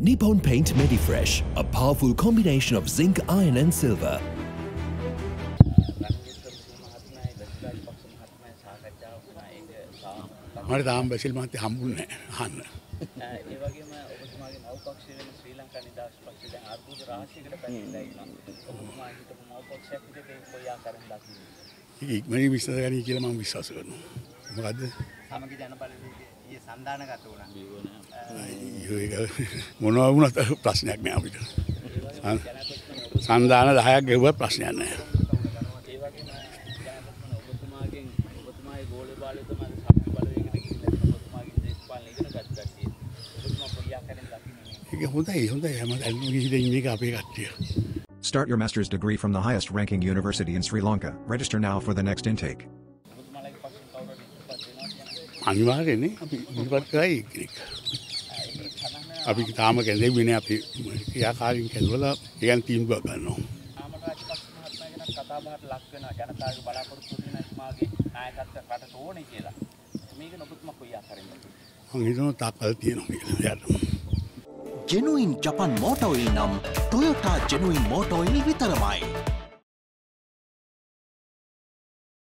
Nippon Paint Medifresh, a powerful combination of zinc, iron and silver. මට තාම් බැසිල් මත හම්බුන්න හන්න. ඒ වගේම ඔබතුමාගේ මව්පක්ෂය වෙන ශ්‍රී ලංකා නිදහස් පක්ෂය දැන් අර්බුද රාශියකට පැමිණලා ඉන්නවා. ඔබතුමා හිටපු මව්පක්ෂයක් විදිහට ඒක කොයි ආකාරයෙන් දකින්නේ? ඉක්මනි විශ්ස ගනී කියල මං විශ්වාස කරනු. මොකක්ද සමගි ජනපලයේ සන්ධානගත වුණා. මොනව වුණත් ප්‍රශ්නයක් නෑ අපිට. සන්ධාන දහයක් ගෙව්ව ප්‍රශ්නයක් නෑ. ඒ වගේම ජනාධිපතිතුමනි ඔබතුමාගෙන් ඔබතුමාගේ ගෝල බාලය තමයි සමගි බලවේගයට ගිහිල්ලා ඔබතුමාගේ දේශපාලන ඉගෙන ගත්ත කට්ටිය. ඔබතුමා කොයි ආකාරයෙන් දකින්නේ? ඒක හොඳයි හොඳයි හැම දැල්ම ගිහිල ඉන්න එක අපේ කට්ටිය. Start your master's degree from the highest ranking university in Sri Lanka. Register now for the next intake. අනිවාර්යනේ අපි ඉවත් කරයි කෙනෙක්. අපි තාම කැඳෙන්නේ නැහැ අපි ක්‍රියාකාරීන් කැඳවලා ඒකන් තීන්දුව ගන්නවා. කතාබහට ලක් වෙන ජනතාවගේ බලාපොරොත්තු වෙන මාගේ නායකත්වයට රටට ඕනේ කියලා. මේක නොබුත්ම කොයි ආකාරයෙන්ද? මම හිතනවා තාකල් තියෙනවා කියලා. ජෙනුයින් ජපන් මෝටෝයි නම් ටොයොටා ජෙනුයින් මෝටෝයි විතරමයි.